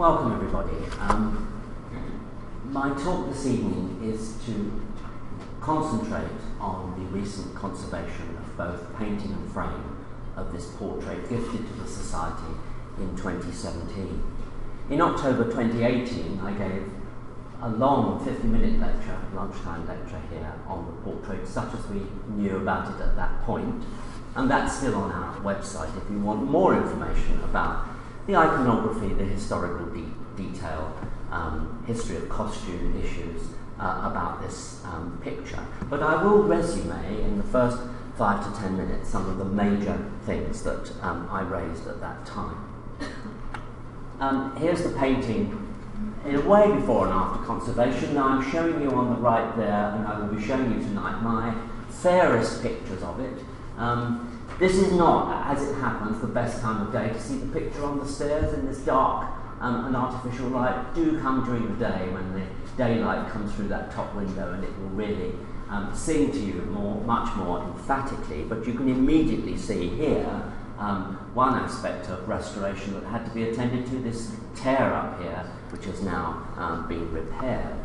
welcome everybody. Um, my talk this evening is to concentrate on the recent conservation of both painting and frame of this portrait gifted to the Society in 2017. In October 2018, I gave a long 50 minute lecture, lunchtime lecture here on the portrait, such as we knew about it at that point, and that's still on our website if you want more information about the iconography, the historical de- detail, um, history of costume issues uh, about this um, picture. But I will resume in the first five to ten minutes some of the major things that um, I raised at that time. Um, here's the painting in a way before and after conservation. Now I'm showing you on the right there, and I will be showing you tonight my fairest pictures of it. Um, this is not, as it happens, the best time of day to see the picture on the stairs in this dark um, and artificial light. Do come during the day when the daylight comes through that top window and it will really um, sing to you more, much more emphatically. But you can immediately see here um, one aspect of restoration that had to be attended to this tear up here, which has now um, been repaired.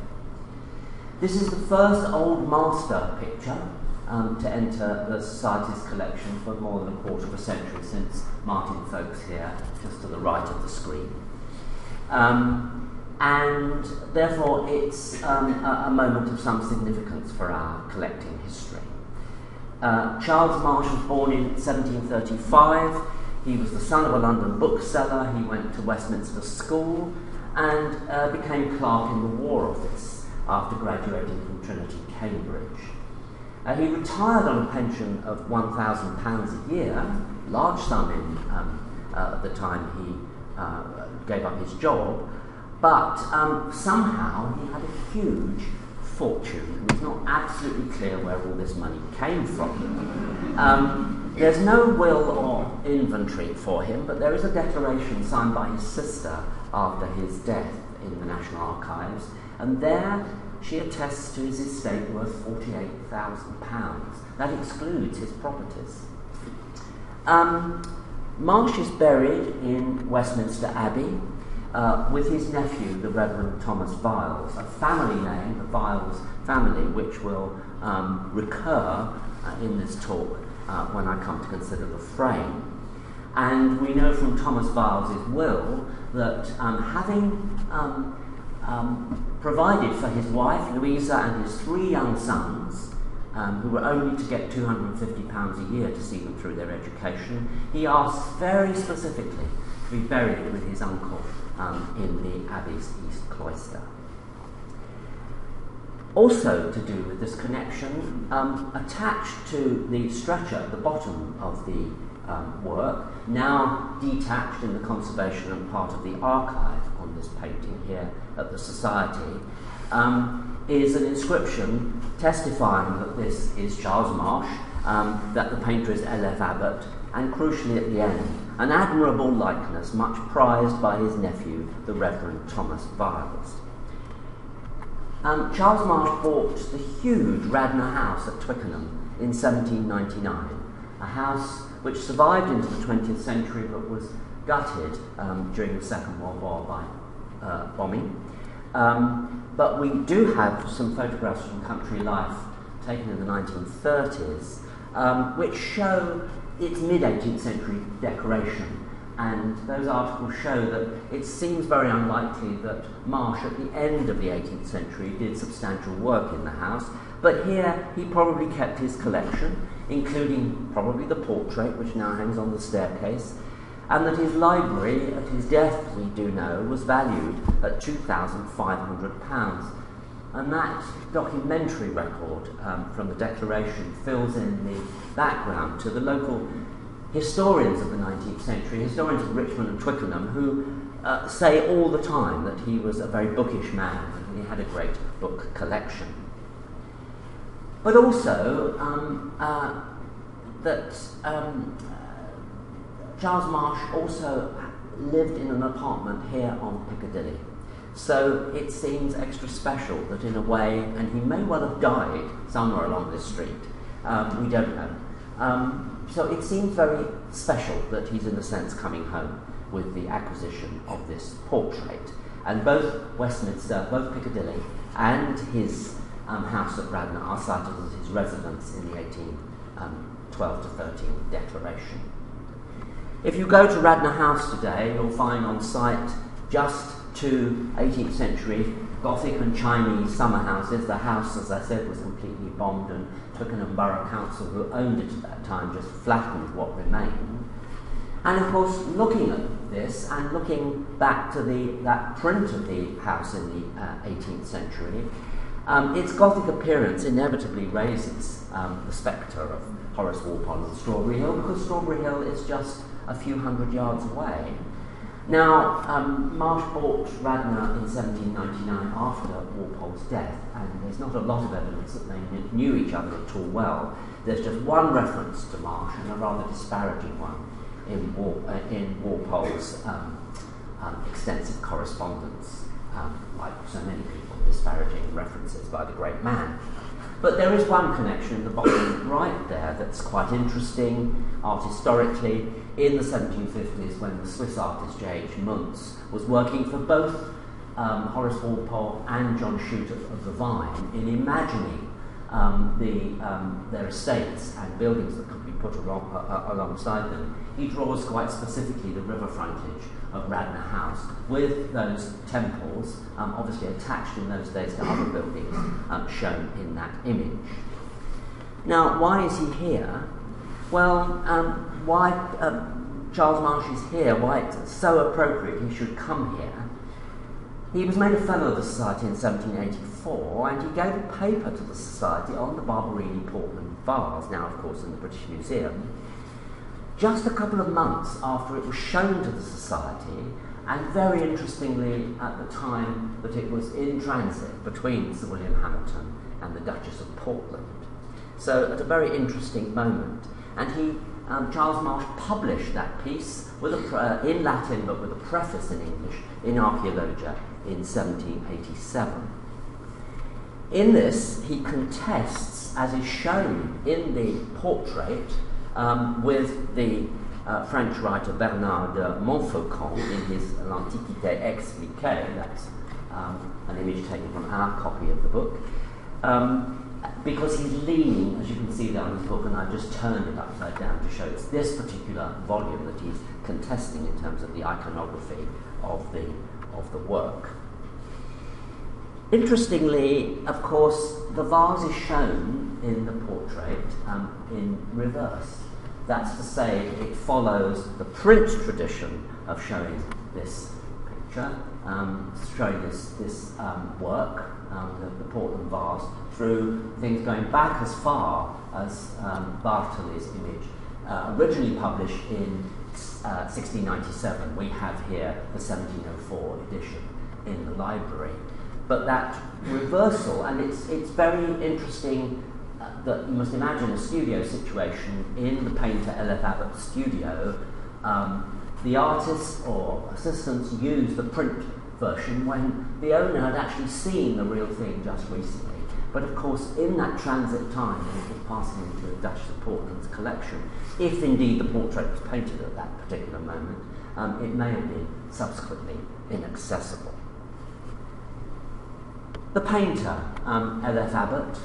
This is the first old master picture um, to enter the Society's collection for more than a quarter of a century since Martin Folkes here, just to the right of the screen. Um, and therefore, it's um, a, a, moment of some significance for our collecting history. Uh, Charles Marsh was born in 1735. He was the son of a London bookseller. He went to Westminster School and uh, became clerk in the War Office after graduating from Trinity, Cambridge. Uh, he retired on a pension of £1,000 a year, large sum in, um, uh, at the time he uh, gave up his job, but um, somehow he had a huge fortune. It's not absolutely clear where all this money came from. Um, there's no will or inventory for him, but there is a declaration signed by his sister after his death in the National Archives, and there she attests to his estate worth £48,000. That excludes his properties. Um, Marsh is buried in Westminster Abbey uh, with his nephew, the Reverend Thomas Viles, a family name, the Viles family, which will um, recur uh, in this talk uh, when I come to consider the frame. And we know from Thomas Viles' will that um, having um, um, provided for his wife, Louisa, and his three young sons, um, who were only to get £250 a year to see them through their education, he asked very specifically to be buried with his uncle um, in the Abbey's East Cloister. Also, to do with this connection, um, attached to the stretcher at the bottom of the um, work, now detached in the conservation and part of the archive on this painting here at the Society, um, is an inscription testifying that this is Charles Marsh, um, that the painter is L.F. Abbott, and crucially at the end, an admirable likeness much prized by his nephew, the Reverend Thomas Viles. Um, Charles Marsh bought the huge Radnor House at Twickenham in 1799, a house which survived into the 20th century but was gutted um, during the Second World War by uh, bombing. Um, but we do have some photographs from country life taken in the 1930s, um, which show its mid 18th century decoration. And those articles show that it seems very unlikely that Marsh, at the end of the 18th century, did substantial work in the house. But here he probably kept his collection, including probably the portrait, which now hangs on the staircase, and that his library, at his death, we do know, was valued at £2,500. And that documentary record um, from the Declaration fills in the background to the local historians of the 19th century, historians of Richmond and Twickenham, who uh, say all the time that he was a very bookish man and he had a great book collection. But also um, uh, that um, Charles Marsh also lived in an apartment here on Piccadilly. So it seems extra special that, in a way, and he may well have died somewhere along this street, um, we don't know. Um, so it seems very special that he's, in a sense, coming home with the acquisition of this portrait. And both Westminster, both Piccadilly, and his um, house at Radnor are cited as his residence in the 1812 um, to 13 Declaration. If you go to Radnor House today, you'll find on site just two 18th century Gothic and Chinese summer houses. The house, as I said, was completely bombed, and Twickenham Borough Council, who owned it at that time, just flattened what remained. And of course, looking at this and looking back to the, that print of the house in the uh, 18th century, um, its Gothic appearance inevitably raises um, the spectre of Horace Walpole and Strawberry Hill because Strawberry Hill is just a few hundred yards away. Now, um, Marsh bought Radnor in 1799 after Walpole's death, and there's not a lot of evidence that they knew each other at all well. There's just one reference to Marsh, and a rather disparaging one in, uh, in Walpole's um, um, extensive correspondence, um, like so many people, disparaging references by the great man. But there is one connection in the bottom right there that's quite interesting art historically in the 1750s when the Swiss artist J.H. Muntz was working for both um, Horace Walpole and John Chute of, of the Vyne in imagining um, the, um, their estates and buildings that could be put along, uh, alongside them. He draws quite specifically the river frontage of Radnor House with those temples, um, obviously attached in those days to other buildings um, shown in that image. Now, why is he here? Well, um, why um, Charles Marsh is here, why it's so appropriate he should come here. He was made a Fellow of the Society in 1784, and he gave a paper to the Society on the Barberini Portland vase, now, of course, in the British Museum, just a couple of months after it was shown to the Society, and very interestingly, at the time that it was in transit between Sir William Hamilton and the Duchess of Portland. So, at a very interesting moment. And he um, Charles Marsh published that piece with a uh, in Latin but with a preface in English in Archaeologia in 1787. In this, he contests, as is shown in the portrait, um, with the uh, French writer Bernard Montfaucon in his L'Antiquité expliquée, that's um, an image taken from our copy of the book. Um, because he's leaning, as you can see there on his book, and I've just turned it upside down to show it's this particular volume that he's contesting in terms of the iconography of the, of the work. Interestingly, of course, the vase is shown in the portrait um, in reverse. That's to say, it follows the print tradition of showing this picture, um, showing this, this um, work, um, the, the Portland vase, through things going back as far as um, Bartoli's image, uh, originally published in uh, 1697. We have here the 1704 edition in the library. But that reversal, and it's, it's very interesting that you must imagine a studio situation in the painter L.F. Abbott's studio. Um, the artists or assistants use the print version when the owner had actually seen the real thing just recently. But of course, in that transit time, it was passing into the Duchess of Portland's collection, if indeed the portrait was painted at that particular moment, um, it may have been subsequently inaccessible. The painter, um, L.F. Abbott,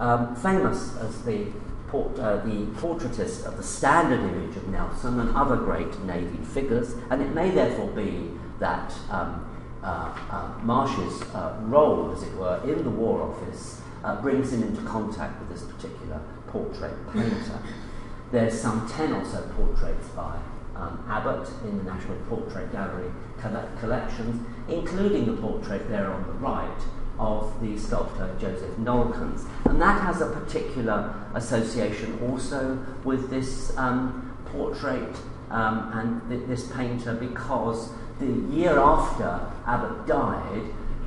um, famous as the, port, uh, the portraitist of the standard image of Nelson and other great Navy figures, and it may therefore be that um, uh, uh, Marsh's uh, role, as it were, in the War Office uh, brings him into contact with this particular portrait painter. There's some 10 or so portraits by um, Abbott in the National Portrait Gallery collections, including the portrait there on the right of the sculptor Joseph Nollekens. And that has a particular association also with this um, portrait um, and th- this painter because the year after Abbott died,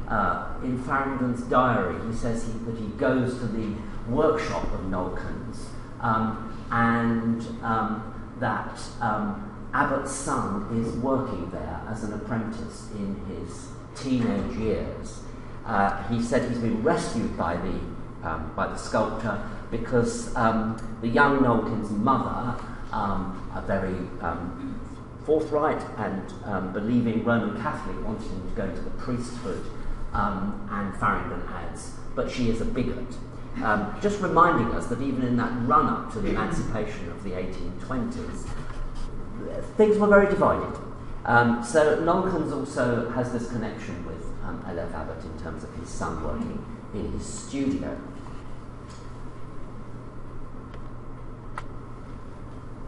uh, in Farington's diary, he says he, that he goes to the workshop of Nollekens um, and um, that um, Abbott's son is working there as an apprentice in his teenage years. Uh, he said he's been rescued by the, um, by the sculptor because um, the young Nollekens' mother, um, a very forthright and um, believing Roman Catholic, wanting him to go into the priesthood, um, and Farington adds, but she is a bigot. Um, just reminding us that even in that run up to the emancipation of the 1820s, things were very divided. Um, so Nollekens also has this connection with um, L.F. Abbott in terms of his son working in his studio.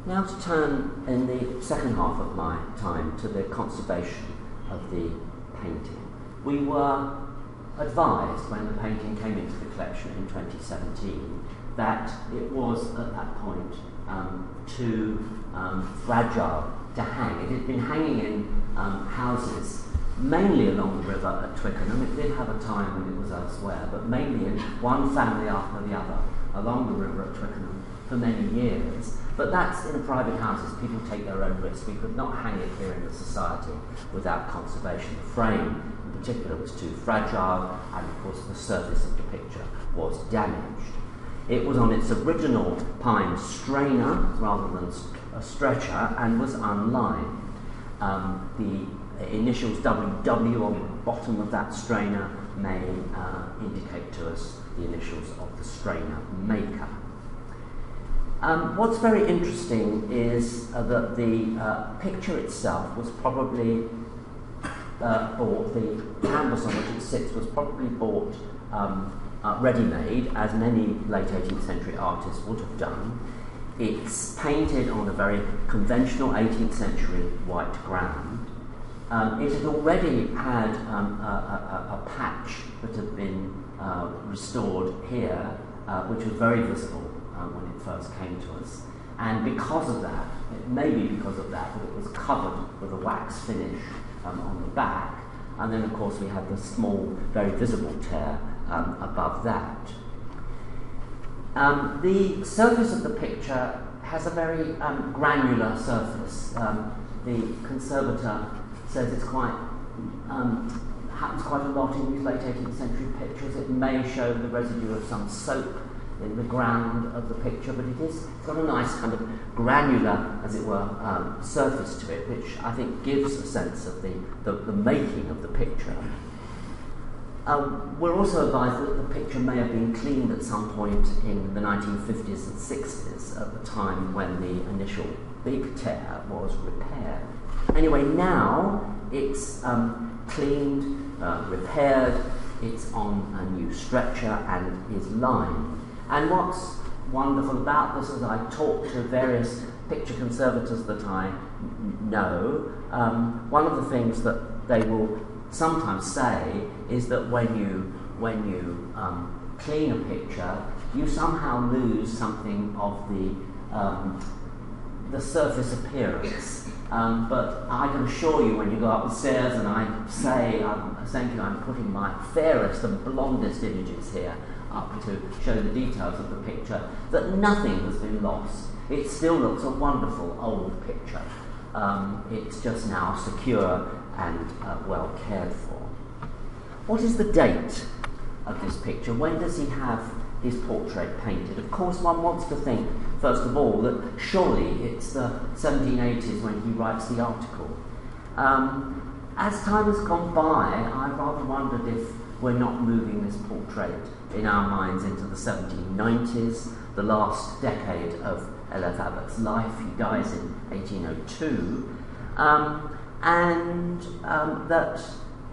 Now to turn in the second half of my time to the conservation of the painting. We were advised when the painting came into the collection in 2017 that it was at that point um, too um, fragile to hang. It had been hanging in um, houses mainly along the river at Twickenham. It did have a time when it was elsewhere, but mainly in one family after the other along the river at Twickenham for many years. But that's in private houses. People take their own risk. We could not hang it here in the society without conservation. The frame, in particular, was too fragile, and of course, the surface of the picture was damaged. It was on its original pine strainer rather than a stretcher and was unlined. Um, the initials WW on the bottom of that strainer may uh, indicate to us the initials of the strainer maker. Um, what's very interesting is uh, that the uh, picture itself was probably uh, bought, the canvas on which it sits was probably bought um, uh, ready-made, as many late 18th century artists would have done. It's painted on a very conventional 18th century white ground. Um, it had already had um, a, a, a, patch that had been uh, restored here, uh, which was very visible uh, when it first came to us. And because of that, it may be because of that, it was covered with a wax finish um, on the back. And then, of course, we had the small, very visible tear um, above that. Um, the surface of the picture has a very um, granular surface. Um, the conservator says it's quite um, happens quite a lot in these late 18th century pictures. It may show the residue of some soap in the ground of the picture, but it is it's got a nice kind of granular, as it were, um, surface to it, which I think gives a sense of the, the, the making of the picture. Um, we're also advised that the picture may have been cleaned at some point in the 1950s and 60s, at the time when the initial big tear was repaired. Anyway, now it's um, cleaned, uh, repaired, it's on a new stretcher and is lined. And what's wonderful about this is I talk to various picture conservators that I know. Um, one of the things that they will sometimes say is that when you when you um, clean a picture, you somehow lose something of the um, the surface appearance. Um, but I can assure you, when you go up the stairs and I say, I'm saying you, I'm putting my fairest and blondest images here up to show the details of the picture, that nothing has been lost. It still looks a wonderful old picture. Um, it's just now secure and uh, well cared for. What is the date of this picture? When does he have his portrait painted? Of course, one wants to think, first of all, that surely it's the 1780s when he writes the article. Um, as time has gone by, I rather wondered if we're not moving this portrait in our minds into the 1790s, the last decade of L.F. Abbott's life. He dies in 1802. Um, and um, that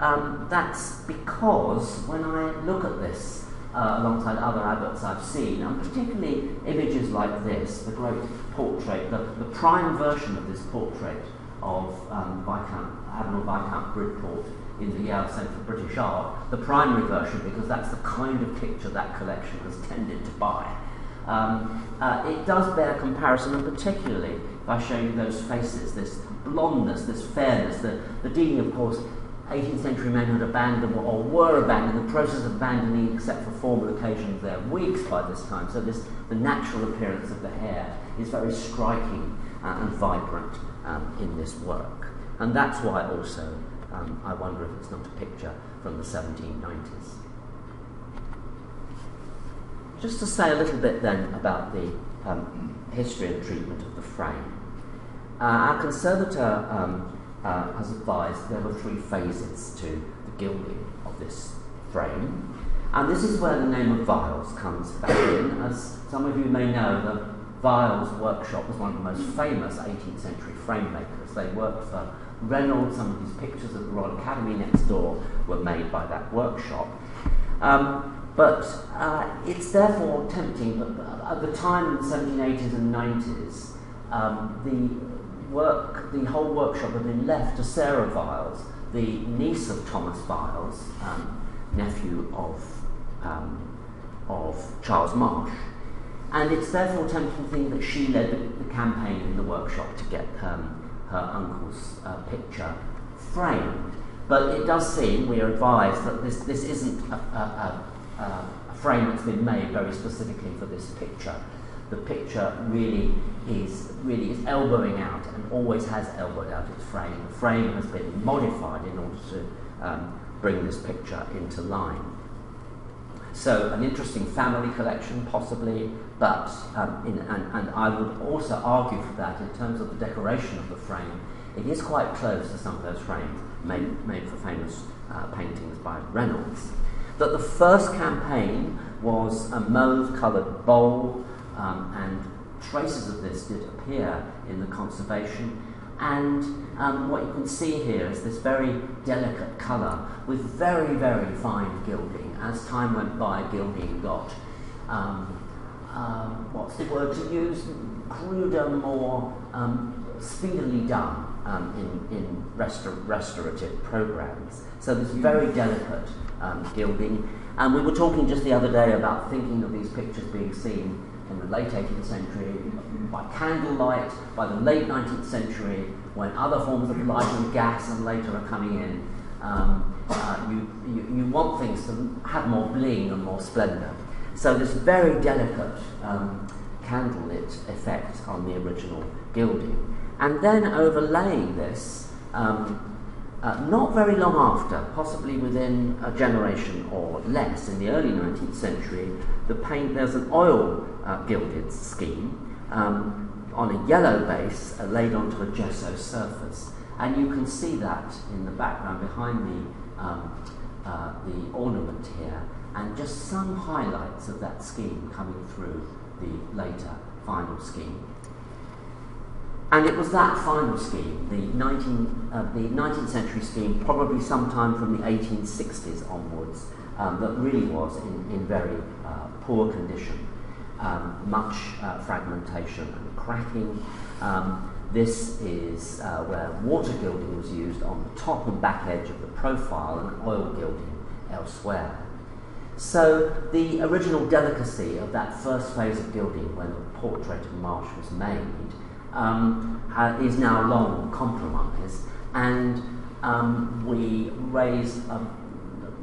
um, that's because when I look at this uh, alongside other Abbotts I've seen, and particularly images like this, the great portrait, the, the prime version of this portrait of um, Viscount, Admiral Viscount Bridport in the Yale Centre for British Art, the primary version, because that's the kind of picture that collection has tended to buy. Um, uh, it does bear comparison, and particularly if I show you those faces, this blondness, this fairness. The, the Dean, of course, 18th century men had abandoned or were abandoning, the process of abandoning, except for formal occasions, their wigs by this time. So this, the natural appearance of the hair is very striking uh, and vibrant um, in this work. And that's why also um, I wonder if it's not a picture from the 1790s. Just to say a little bit then about the um, history and treatment of the frame. uh, our conservator um, uh, has advised there were three phases to the gilding of this frame. And this is where the name of Viles comes back in. As some of you may know, the Viles workshop was one of the most famous 18th century frame makers. They worked for Reynolds, some of his pictures at the Royal Academy next door were made by that workshop. Um, but uh, it's therefore tempting, but at the time in the 1780s and 90s, um, the work, the whole workshop had been left to Sarah Viles, the niece of Thomas Viles, um, nephew of, um, of Charles Marsh. And it's therefore tempting to think that she led the, the campaign in the workshop to get um, her uncle's uh, picture framed. But it does seem, we are advised, that this, this isn't a, a, a, a frame that's been made very specifically for this picture. The picture really is really is elbowing out and always has elbowed out its frame. The frame has been modified in order to um, bring this picture into line. So, an interesting family collection, possibly, but, um, in, and, and I would also argue for that in terms of the decoration of the frame. It is quite close to some of those frames made, made for famous uh, paintings by Reynolds. That the first campaign was a mauve coloured bole, um, and traces of this did appear in the conservation. And um, what you can see here is this very delicate colour with very, very fine gilding. As time went by, gilding got, um, um, what's the word to use, cruder, more um, speedily done um, in, in restor- restorative programs. So this very delicate gilding. And we were talking just the other day about thinking of these pictures being seen the late 18th century by candlelight, by the late 19th century, when other forms of light and gas and later are coming in. Um, uh, you, you, you, want things to have more bling and more splendour. So this very delicate um, candlelit effect on the original gilding. And then overlaying this, um, uh, not very long after, possibly within a generation or less, in the early 19th century, the paint there's an oil uh, gilded scheme um, on a yellow base uh, laid onto a gesso surface, and you can see that in the background behind the um, uh, the ornament here, and just some highlights of that scheme coming through the later final scheme. And it was that final scheme, the, 19, uh, the 19th century scheme, probably sometime from the 1860s onwards, um, that really was in, in very uh, poor condition. Um, much uh, fragmentation and cracking. Um, this is uh, where water gilding was used on the top and back edge of the profile and oil gilding elsewhere. So the original delicacy of that first phase of gilding when the portrait of Marsh was made um, is now long compromised, and um, we raise a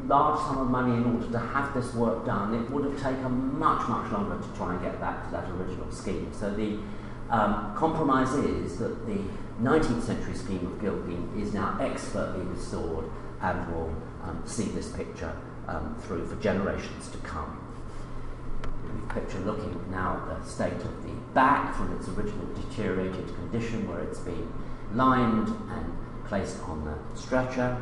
large sum of money in order to have this work done. It would have taken much, much longer to try and get back to that original scheme. So the um, compromise is that the 19th century scheme of gilding is now expertly restored and will um, see this picture um, through for generations to come The picture looking now at the state of the back from its original deteriorated condition where it's been lined and placed on the stretcher.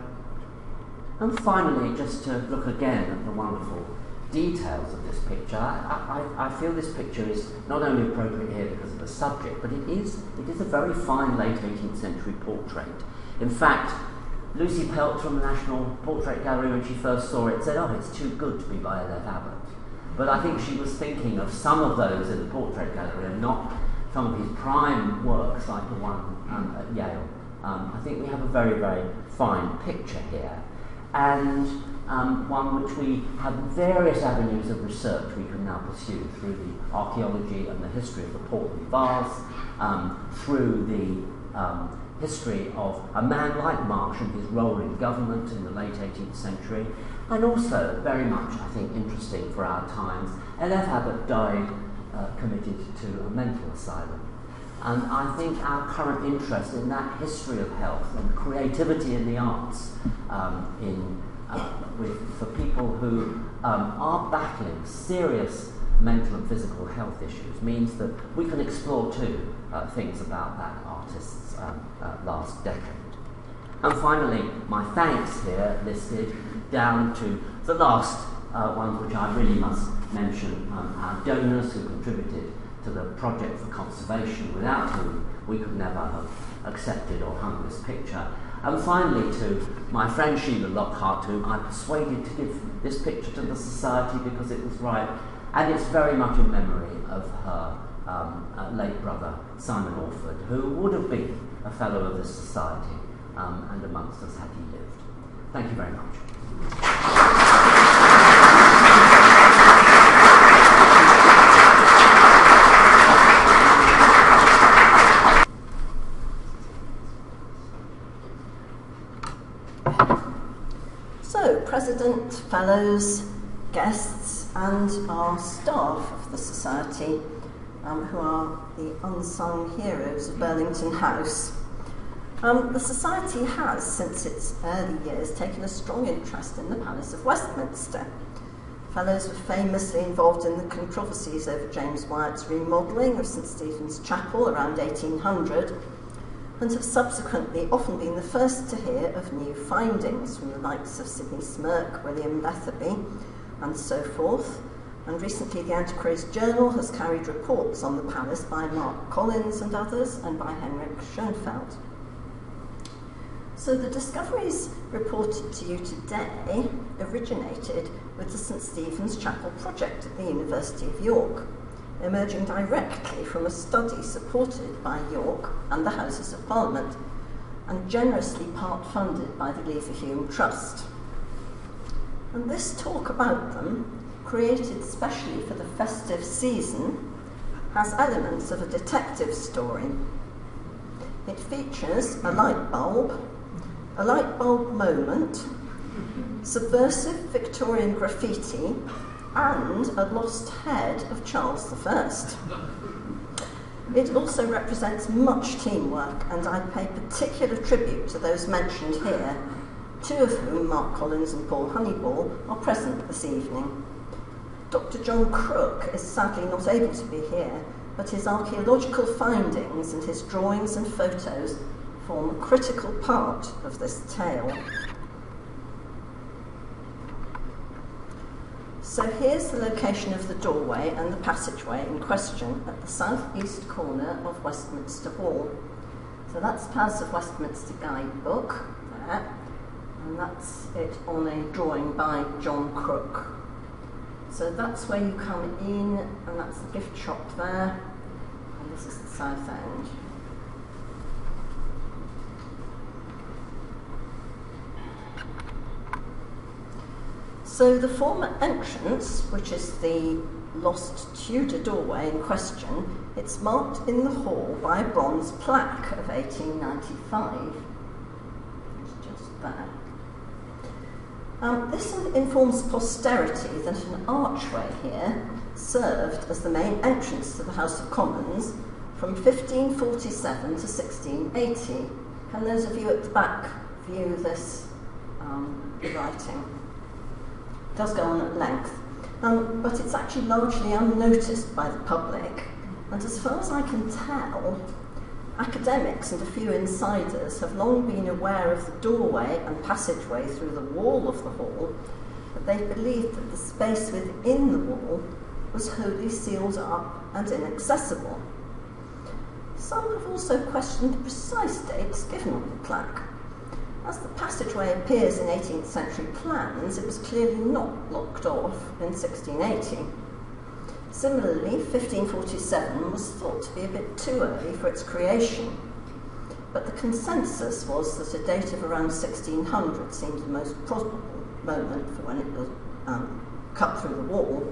And finally, just to look again at the wonderful details of this picture, I, I, I, feel this picture is not only appropriate here because of the subject, but it is, it is a very fine late 18th century portrait. In fact, Lucy Peltz from the National Portrait Gallery, when she first saw it, said, Oh, it's too good to be by L.F. Abbott. But I think she was thinking of some of those in the portrait gallery and not some of his prime works like the one um, at Yale. Um, I think we have a very, very fine picture here. And um, one which we have various avenues of research we can now pursue through the archaeology and the history of the Portland vase, um, through the um, history of a man like Marsh and his role in government in the late 18th century, and also, very much, I think, interesting for our times, L.F. Abbott died uh, committed to a mental asylum. And I think our current interest in that history of health and creativity in the arts um, in, uh, with, for people who um, are battling serious mental and physical health issues means that we can explore too uh, things about that artist's um, uh, last decade. And finally, my thanks here listed down to the last uh, ones which I really must mention um, our donors who contributed to the project for conservation, without whom we could never have accepted or hung this picture. And finally, to my friend Sheila Lockhart, whom I persuaded to give this picture to the Society because it was right, and it's very much in memory of her um, uh, late brother, Simon Orford, who would have been a fellow of this Society um, and amongst us had he lived. Thank you very much. Fellows, guests, and our staff of the Society, um, who are the unsung heroes of Burlington House. Um, the Society has, since its early years, taken a strong interest in the Palace of Westminster. Fellows were famously involved in the controversies over James Wyatt's remodelling of St Stephen's Chapel around 1800 and have subsequently often been the first to hear of new findings from the likes of Sydney Smirke, William Lethaby, and so forth. And recently, the Antiquaries Journal has carried reports on the palace by Mark Collins and others, and by Henrik Schoenfeld. So, the discoveries reported to you today originated with the St Stephen's Chapel project at the University of York emerging directly from a study supported by York and the Houses of Parliament, and generously part funded by the Leverhulme Trust. And this talk about them, created specially for the festive season, has elements of a detective story. It features a light bulb, a light bulb moment, subversive Victorian graffiti, and a lost head of Charles I. It also represents much teamwork, and I pay particular tribute to those mentioned here, two of whom, Mark Collins and Paul Honeyball, are present this evening. Dr. John Crook is sadly not able to be here, but his archaeological findings and his drawings and photos form a critical part of this tale. So here's the location of the doorway and the passageway in question at the southeast corner of Westminster Hall. So that's part of Westminster guidebook there, and that's it on a drawing by John Crook. So that's where you come in, and that's the gift shop there, and this is the south end. So the former entrance, which is the lost Tudor doorway in question, it's marked in the hall by a bronze plaque of 1895. It's just there. Um, this informs posterity that an archway here served as the main entrance to the House of Commons from 1547 to 1680. Can those of you at the back view this um, writing? Does go on at length, um, but it's actually largely unnoticed by the public. And as far as I can tell, academics and a few insiders have long been aware of the doorway and passageway through the wall of the hall, but they believed that the space within the wall was wholly sealed up and inaccessible. Some have also questioned the precise dates given on the plaque. As the passageway appears in 18th century plans, it was clearly not blocked off in 1680. Similarly, 1547 was thought to be a bit too early for its creation, but the consensus was that a date of around 1600 seemed the most probable moment for when it was um, cut through the wall,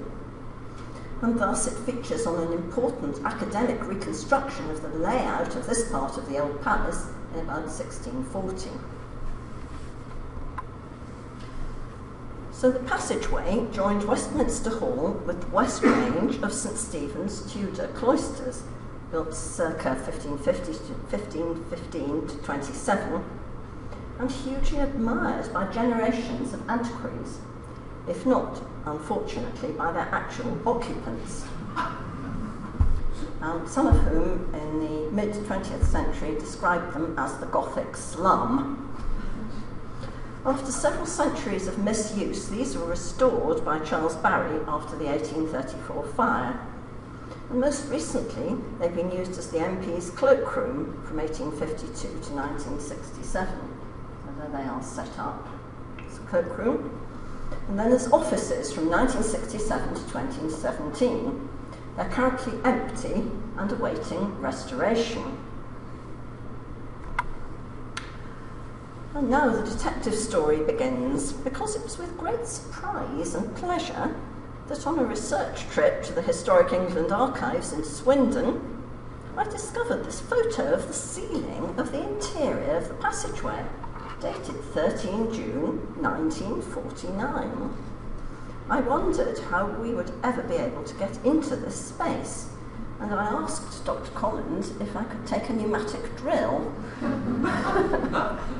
and thus it features on an important academic reconstruction of the layout of this part of the old palace in about 1640. So the passageway joined Westminster Hall with the west range of St Stephen's Tudor cloisters, built circa 1550 to 1515 to 27, and hugely admired by generations of antiquaries, if not, unfortunately, by their actual occupants. um, some of whom in the mid 20th century described them as the Gothic slum. After several centuries of misuse, these were restored by Charles Barry after the 1834 fire. And most recently, they've been used as the MP's cloakroom from 1852 to 1967. So there they are set up as a cloakroom. And then as offices from 1967 to 2017. They're currently empty and awaiting restoration. And now the detective story begins because it was with great surprise and pleasure that on a research trip to the Historic England Archives in Swindon, I discovered this photo of the ceiling of the interior of the passageway, dated 13 June 1949. I wondered how we would ever be able to get into this space and I asked Dr. Collins if I could take a pneumatic drill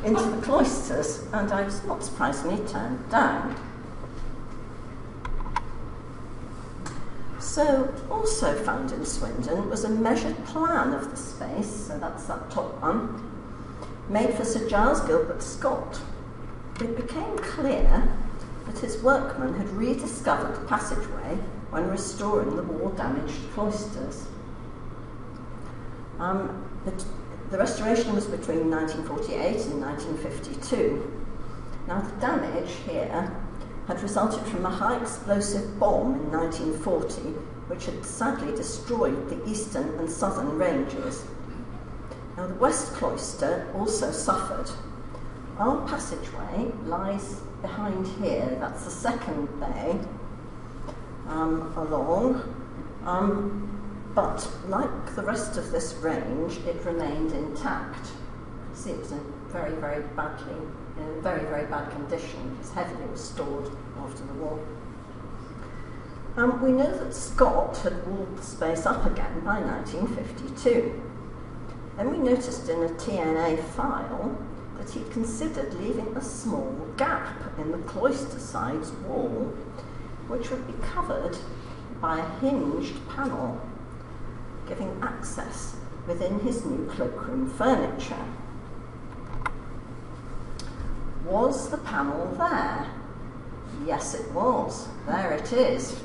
into the cloisters, and I was not surprisingly turned down. So, also found in Swindon was a measured plan of the space, so that's that top one, made for Sir Giles Gilbert Scott. It became clear that his workmen had rediscovered the passageway when restoring the war damaged cloisters. Um, the, the restoration was between 1948 and 1952. Now, the damage here had resulted from a high explosive bomb in 1940, which had sadly destroyed the eastern and southern ranges. Now, the west cloister also suffered. Our passageway lies behind here, that's the second bay um, along. Um, but like the rest of this range, it remained intact. See, it was in very, very badly, in very, very bad condition. It was heavily restored after the war. Um, we know that Scott had walled the space up again by 1952. Then we noticed in a TNA file that he'd considered leaving a small gap in the cloister side's wall, which would be covered by a hinged panel giving access within his new cloakroom furniture. Was the panel there? Yes, it was. There it is.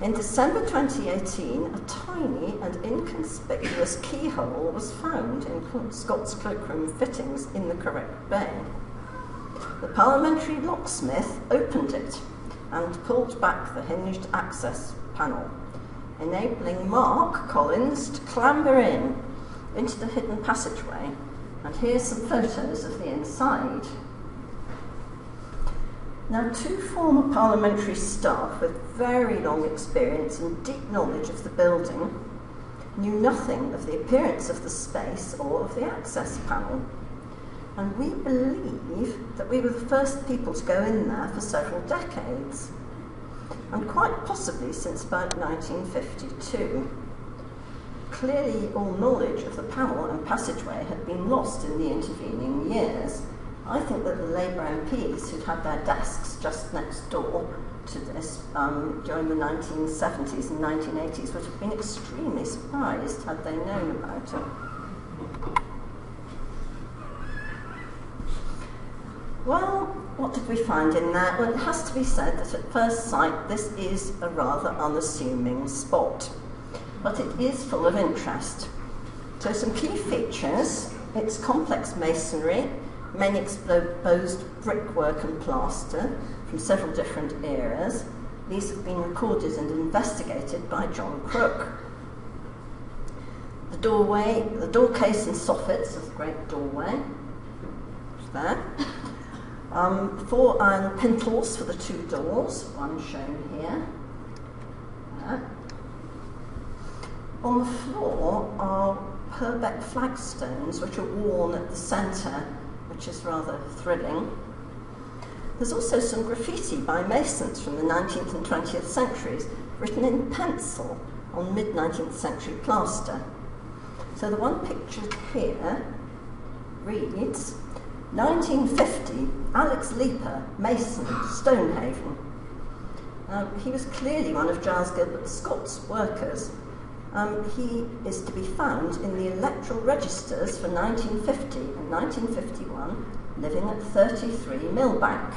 In December 2018, a tiny and inconspicuous keyhole was found in Scott's cloakroom fittings in the correct bay. The parliamentary locksmith opened it and pulled back the hinged access panel enabling Mark Collins to clamber in into the hidden passageway. And here's some photos of the inside. Now, two former parliamentary staff with very long experience and deep knowledge of the building knew nothing of the appearance of the space or of the access panel. And we believe that we were the first people to go in there for several decades and quite possibly since about 1952. Clearly, all knowledge of the panel and passageway had been lost in the intervening years. I think that the Labour MPs who'd had their desks just next door to this um, during the 1970s and 1980s would have been extremely surprised had they known about it. Well, what did we find in there? Well, it has to be said that at first sight this is a rather unassuming spot, but it is full of interest. So, some key features its complex masonry, many exposed brickwork and plaster from several different eras. These have been recorded and investigated by John Crook. The doorway, the door case and soffits of the great doorway, there. Um, four iron pintles for the two doors, one shown here. On the floor are Purbeck flagstones, which are worn at the centre, which is rather thrilling. There's also some graffiti by masons from the 19th and 20th centuries, written in pencil on mid 19th century plaster. So the one pictured here reads 1950, Alex Leaper, Mason, Stonehaven. he was clearly one of Giles Gilbert Scott's workers, Um, he is to be found in the electoral registers for 1950 and 1951, living at 33 Millbank.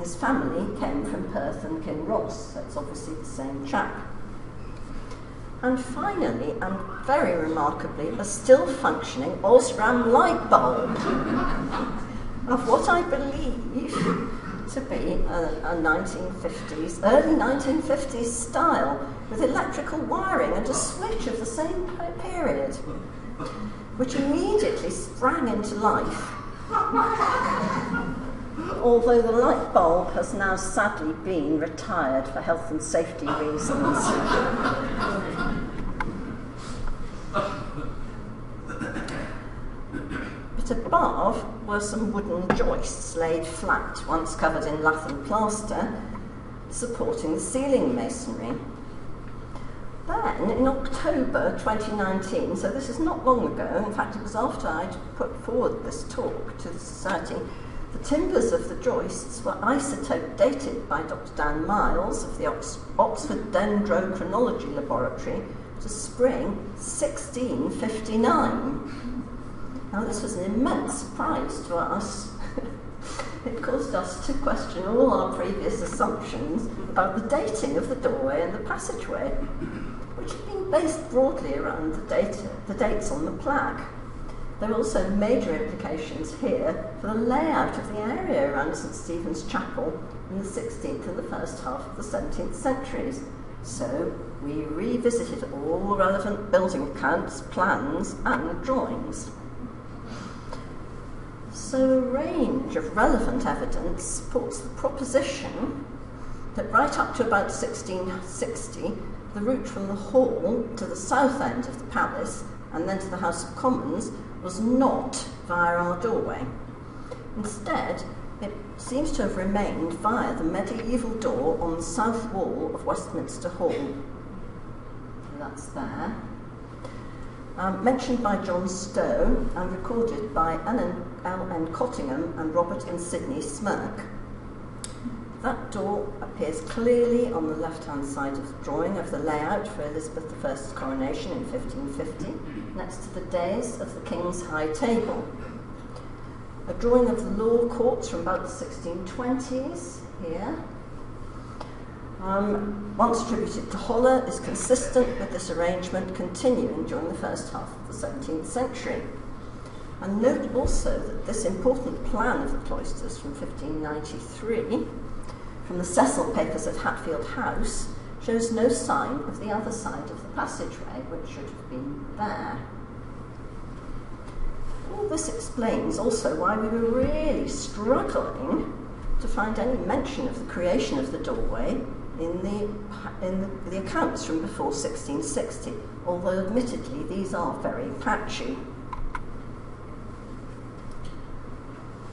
His family came from Perth and Kinross, that's obviously the same chap. And finally, and very remarkably, a still functioning Osram light bulb of what I believe to be a, a 1950s, early 1950s style with electrical wiring and a switch of the same period, which immediately sprang into life. Although the light bulb has now sadly been retired for health and safety reasons. but above were some wooden joists laid flat, once covered in lath and plaster, supporting the ceiling masonry. Then, in October 2019, so this is not long ago, in fact, it was after I'd put forward this talk to the Society, the timbers of the joists were isotope dated by Dr. Dan Miles of the Ox- Oxford Dendrochronology Laboratory to spring 1659. Now, this was an immense surprise to us. it caused us to question all our previous assumptions about the dating of the doorway and the passageway, which had been based broadly around the, data, the dates on the plaque. There are also major implications here for the layout of the area around St Stephen's Chapel in the 16th and the first half of the 17th centuries. So we revisited all relevant building accounts, plans, and drawings. So a range of relevant evidence supports the proposition that right up to about 1660, the route from the hall to the south end of the palace and then to the House of Commons was not via our doorway. Instead, it seems to have remained via the medieval door on the south wall of Westminster Hall. That's there. Um, mentioned by John Stowe and recorded by L. N. Cottingham and Robert and Sydney Smirke. That door appears clearly on the left-hand side of the drawing of the layout for Elizabeth I's coronation in 1550, next to the dais of the King's High Table. A drawing of the law courts from about the 1620s here. Um, once attributed to Hollar, is consistent with this arrangement continuing during the first half of the 17th century. And note also that this important plan of the cloisters from 1593 from the Cecil papers of Hatfield House shows no sign of the other side of the passageway, which should have been there. All this explains also why we were really struggling to find any mention of the creation of the doorway in the, in the, the accounts from before 1660, although admittedly these are very patchy.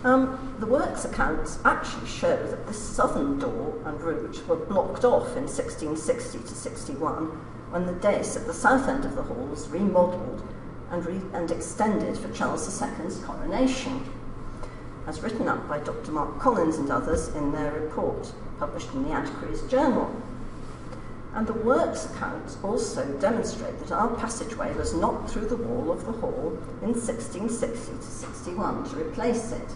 Um, the works accounts actually show that the southern door and route were blocked off in 1660 to 61 when the dais at the south end of the hall was remodelled and, re- and extended for Charles II's coronation, as written up by Dr. Mark Collins and others in their report published in the Antiquaries Journal. And the works accounts also demonstrate that our passageway was not through the wall of the hall in 1660 to 61 to replace it.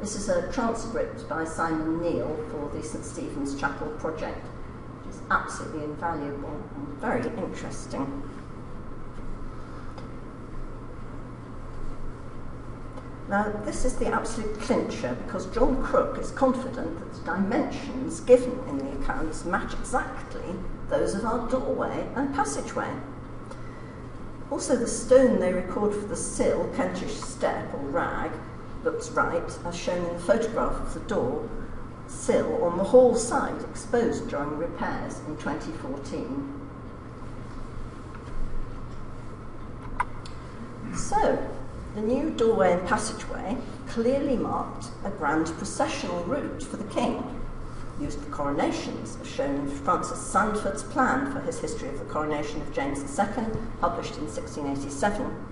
This is a transcript by Simon Neal for the St Stephen's Chapel project, which is absolutely invaluable and very interesting. Now, this is the absolute clincher because John Crook is confident that the dimensions given in the accounts match exactly those of our doorway and passageway. Also, the stone they record for the sill, Kentish step or rag, looks right, as shown in the photograph of the door sill on the hall side exposed during repairs in 2014. So, the new doorway and passageway clearly marked a grand processional route for the king, used for coronations, as shown in Francis Sandford's plan for his history of the coronation of James II, published in 1687.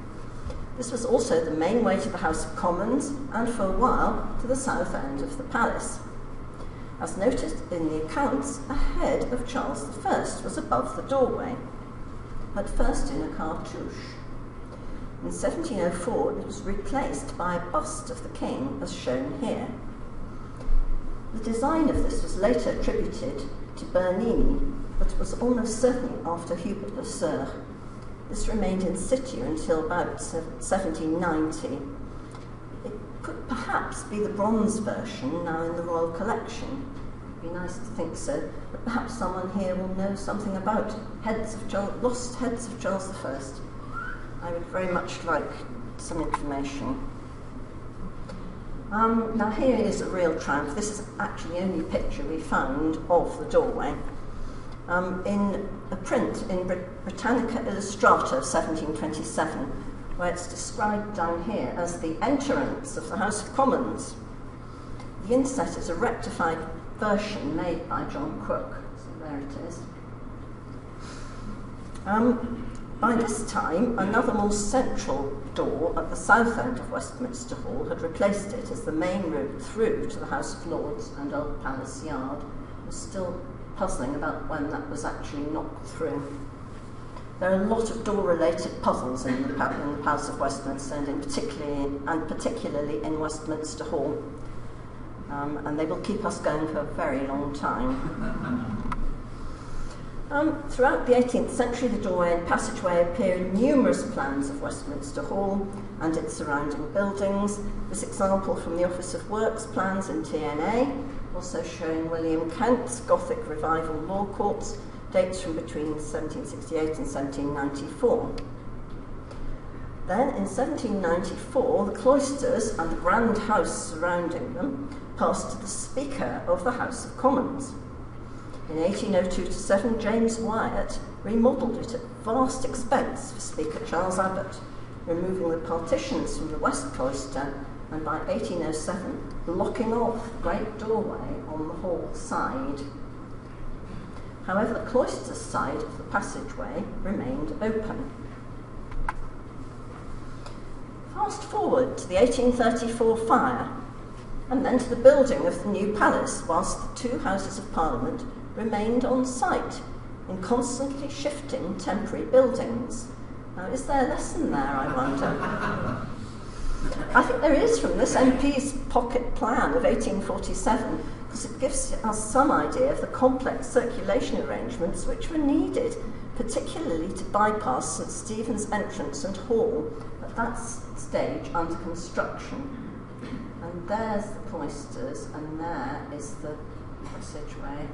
This was also the main way to the House of Commons and for a while to the south end of the palace. As noted in the accounts, a head of Charles I was above the doorway. at first in a cartouche. In 1704, it was replaced by a bust of the king, as shown here. The design of this was later attributed to Bernini, but was almost certainly after Hubert Le This remained in situ until about 1790. It could perhaps be the bronze version now in the Royal Collection. It'd be nice to think so, but perhaps someone here will know something about heads of lost heads of Charles I. I would very much like some information. Um, now here is a real triumph. This is actually the only picture we found of the doorway. Um, in a print in Brit- Britannica Illustrata of 1727, where it's described down here as the entrance of the House of Commons. The inset is a rectified version made by John Crook, So there it is. Um, by this time, another more central door at the south end of Westminster Hall had replaced it as the main route through to the House of Lords and Old Palace Yard. was still puzzling about when that was actually knocked through. There are a lot of door-related puzzles in the, in the Palace of Westminster and, in particularly, and particularly in Westminster Hall. Um, and they will keep us going for a very long time. Um, throughout the 18th century, the doorway and passageway appear in numerous plans of Westminster Hall and its surrounding buildings. This example from the Office of Works plans in TNA, also showing William Kent's Gothic Revival Law Courts, dates from between 1768 and 1794. Then, in 1794, the cloisters and the grand house surrounding them passed to the Speaker of the House of Commons. In 1802 to 7, James Wyatt remodelled it at vast expense for Speaker Charles Abbott, removing the partitions from the west cloister and by 1807 blocking off the great doorway on the hall side. However, the cloister side of the passageway remained open. Fast forward to the 1834 fire, and then to the building of the new palace, whilst the two Houses of Parliament remained on site in constantly shifting temporary buildings. Now, is there a lesson there, I wonder? I think there is from this MP's pocket plan of 1847, because it gives us some idea of the complex circulation arrangements which were needed, particularly to bypass St Stephen's entrance and hall at that stage under construction. And there's the cloisters, and there is the passageway.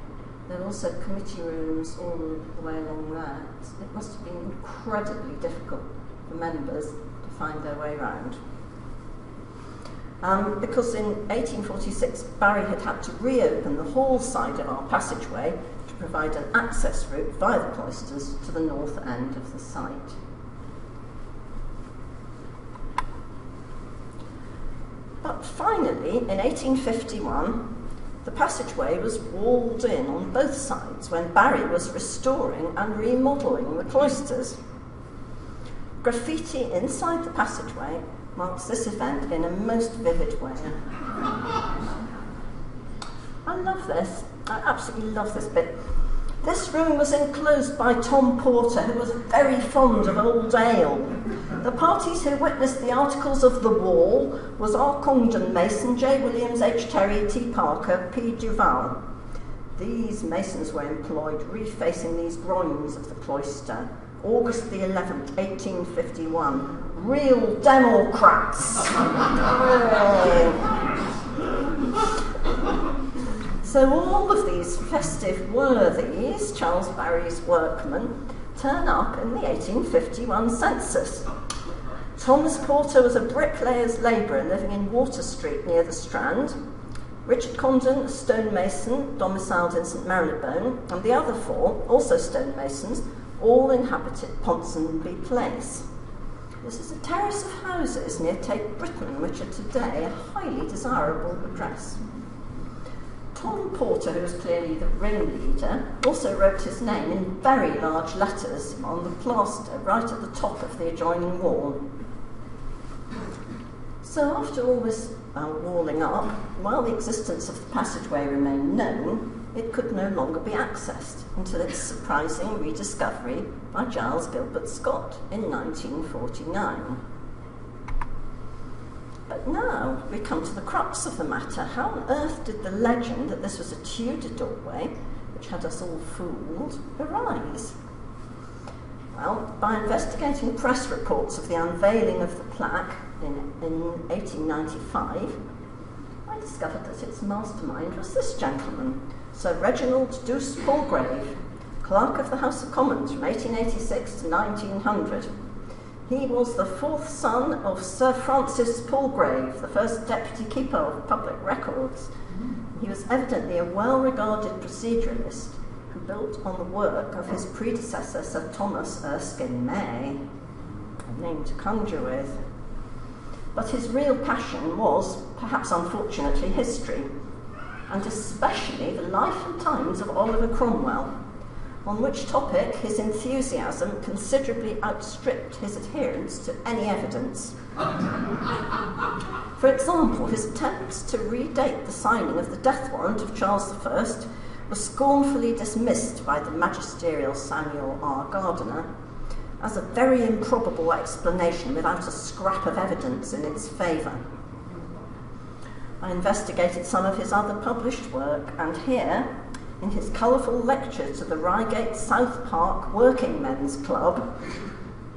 There are also committee rooms all the way along there. It must have been incredibly difficult for members to find their way around. Um, because in 1846 Barry had had to reopen the hall side of our passageway to provide an access route via the cloisters to the north end of the site. But finally, in 1851, the passageway was walled in on both sides when Barry was restoring and remodelling the cloisters. Graffiti inside the passageway marks this event in a most vivid way. I love this. I absolutely love this bit. This room was enclosed by Tom Porter, who was very fond of old ale. The parties who witnessed the articles of the wall was R. Congdon Mason, J. Williams, H. Terry, T. Parker, P. Duval. These masons were employed refacing these groins of the cloister. August the 11th, 1851. Real Democrats. So all of these festive worthies, Charles Barry's workmen, turn up in the 1851 census. Thomas Porter was a bricklayer's labourer living in Water Street near the Strand. Richard Condon, a stonemason domiciled in St Marylebone, and the other four, also stonemasons, all inhabited Ponsonby Place. This is a terrace of houses near Tate Britain, which are today a highly desirable address. Tom Porter, who was clearly the ringleader, also wrote his name in very large letters on the plaster right at the top of the adjoining wall. So after all this uh, walling up, while the existence of the passageway remained known, it could no longer be accessed until its surprising rediscovery by Giles Gilbert Scott in 1949. But now we come to the crux of the matter. How on earth did the legend that this was a Tudor doorway, which had us all fooled, arise? Well, by investigating press reports of the unveiling of the plaque in, in 1895, I discovered that its mastermind was this gentleman, Sir Reginald Douce Palgrave, Clerk of the House of Commons from 1886 to 1900. He was the fourth son of Sir Francis Palgrave, the first Deputy Keeper of Public Records. He was evidently a well regarded proceduralist who built on the work of his predecessor, Sir Thomas Erskine May, a name to conjure with. But his real passion was, perhaps unfortunately, history, and especially the life and times of Oliver Cromwell, on which topic his enthusiasm considerably outstripped his adherence to any evidence. For example, his attempts to redate the signing of the death warrant of Charles I were scornfully dismissed by the magisterial Samuel R. Gardiner as a very improbable explanation without a scrap of evidence in its favour. I investigated some of his other published work, and here, in his colourful lecture to the Reigate South Park Working Men's Club,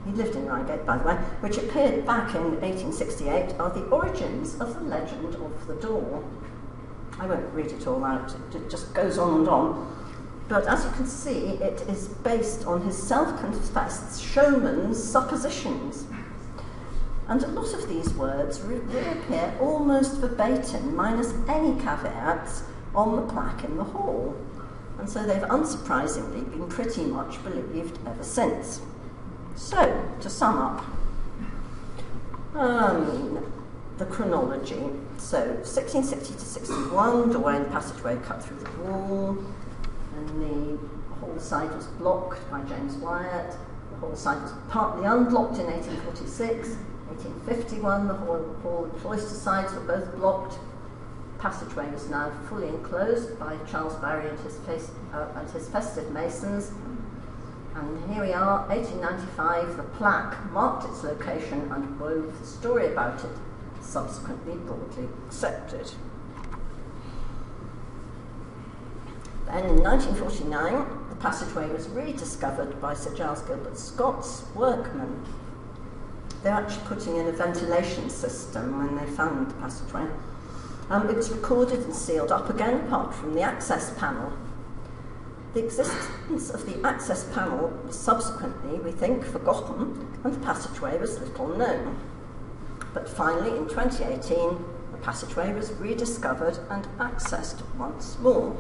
he lived in Reigate, by the way, which appeared back in 1868, are the origins of the legend of the door. I won't read it all out, it just goes on and on. But as you can see, it is based on his self confessed showman's suppositions. And a lot of these words reappear almost verbatim, minus any caveats, on the plaque in the hall. And so they've unsurprisingly been pretty much believed ever since. So, to sum up, um, the chronology. So, 1660 to 61, doorway and passageway cut through the wall, and the whole side was blocked by James Wyatt. The whole side was partly unblocked in 1846. 1851, the hall, hall and cloister sides were both blocked. Passageway was now fully enclosed by Charles Barry and his, face, uh, and his festive masons. And here we are, 1895, the plaque marked its location and wove the story about it, subsequently broadly accepted. Then in 1949, the passageway was rediscovered by Sir Giles Gilbert Scott's workmen. They're actually putting in a ventilation system when they found the passageway. Um, it was recorded and sealed up again, apart from the access panel. The existence of the access panel was subsequently, we think, forgotten, and the passageway was little known. But finally, in 2018, the passageway was rediscovered and accessed once more.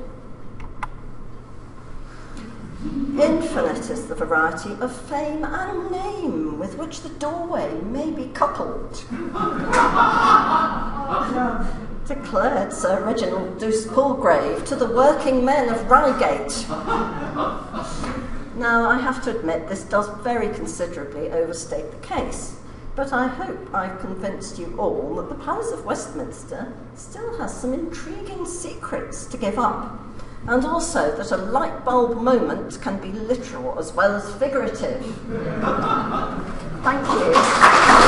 Infinite is the variety of fame and name with which the doorway may be coupled. Declared Sir Reginald Douce Palgrave to the working men of Reigate. now, I have to admit, this does very considerably overstate the case, but I hope I've convinced you all that the Palace of Westminster still has some intriguing secrets to give up and also that a light bulb moment can be literal as well as figurative. Thank you.